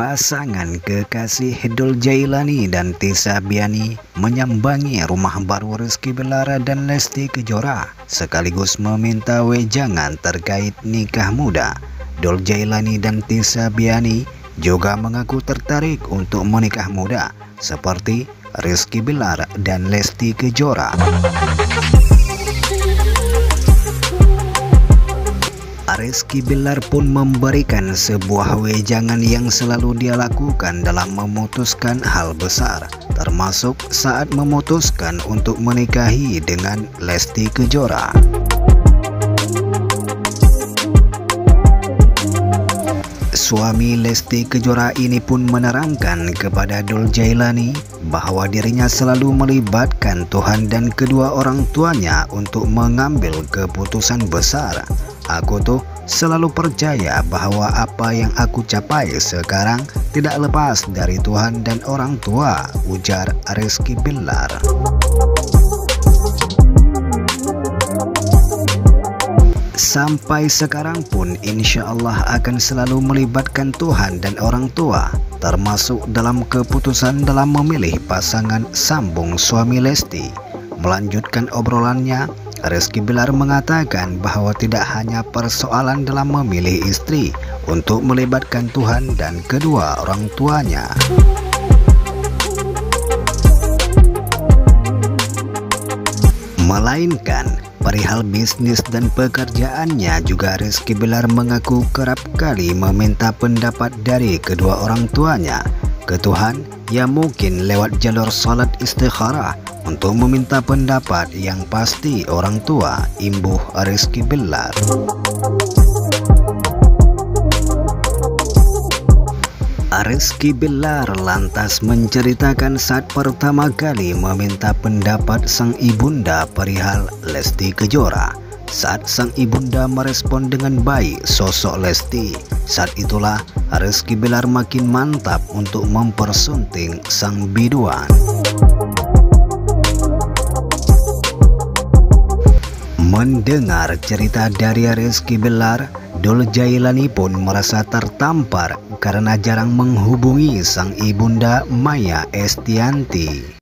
Pasangan kekasih Dul Jailani dan Tisa Biani menyambangi rumah baru Rizky Belara dan Lesti Kejora sekaligus meminta wejangan terkait nikah muda. Dul Jailani dan Tisa Biani juga mengaku tertarik untuk menikah muda seperti Rizky Belara dan Lesti Kejora. Rizky Bilar pun memberikan sebuah wejangan yang selalu dia lakukan dalam memutuskan hal besar, termasuk saat memutuskan untuk menikahi dengan Lesti Kejora. Suami Lesti Kejora ini pun menerangkan kepada Dul Jailani bahwa dirinya selalu melibatkan Tuhan dan kedua orang tuanya untuk mengambil keputusan besar Aku tuh selalu percaya bahwa apa yang aku capai sekarang tidak lepas dari Tuhan dan orang tua, ujar Rizky Billar. Sampai sekarang pun insya Allah akan selalu melibatkan Tuhan dan orang tua termasuk dalam keputusan dalam memilih pasangan sambung suami Lesti. Melanjutkan obrolannya, Rizky Bilar mengatakan bahwa tidak hanya persoalan dalam memilih istri untuk melibatkan Tuhan dan kedua orang tuanya. Melainkan perihal bisnis dan pekerjaannya juga Rizky Bilar mengaku kerap kali meminta pendapat dari kedua orang tuanya ke Tuhan yang mungkin lewat jalur salat istikharah untuk meminta pendapat yang pasti orang tua Imbuh Rizky Billar. Rizky Billar lantas menceritakan saat pertama kali meminta pendapat sang ibunda perihal Lesti Kejora. Saat sang ibunda merespon dengan baik sosok Lesti, saat itulah Rizky Billar makin mantap untuk mempersunting sang biduan. Mendengar cerita dari Rizky Belar, Dul Jailani pun merasa tertampar karena jarang menghubungi sang ibunda Maya Estianti.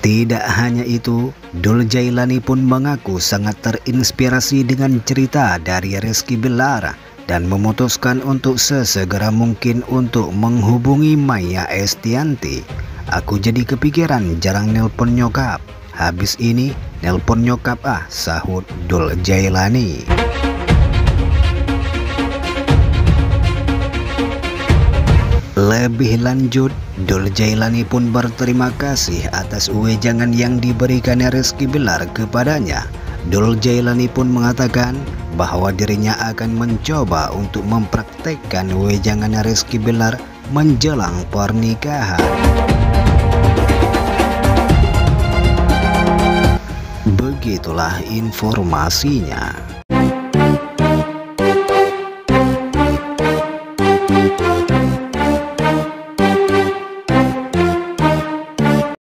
Tidak hanya itu, Dul Jailani pun mengaku sangat terinspirasi dengan cerita dari Rizky Belar dan memutuskan untuk sesegera mungkin untuk menghubungi Maya Estianti Aku jadi kepikiran jarang nelpon nyokap. Habis ini nelpon nyokap ah, sahut Dul Jailani. Lebih lanjut, Dul Jailani pun berterima kasih atas uwejangan yang diberikan Rizky Bilar kepadanya. Dul Jailani pun mengatakan bahwa dirinya akan mencoba untuk mempraktekkan wejangan Rizky Bilar menjelang pernikahan. Begitulah informasinya.